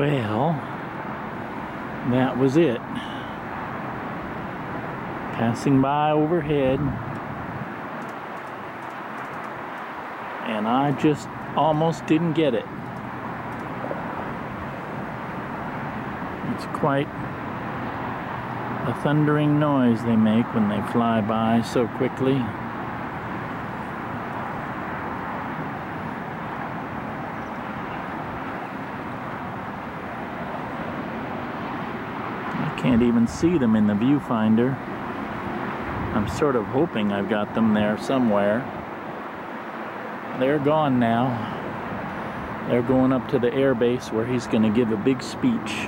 Well, that was it. Passing by overhead. And I just almost didn't get it. It's quite a thundering noise they make when they fly by so quickly. Can't even see them in the viewfinder. I'm sort of hoping I've got them there somewhere. They're gone now. They're going up to the air base where he's going to give a big speech.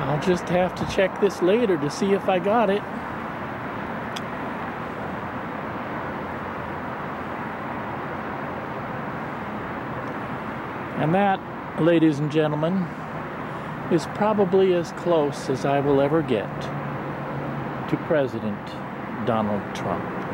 I'll just have to check this later to see if I got it. And that, ladies and gentlemen, is probably as close as I will ever get to President Donald Trump.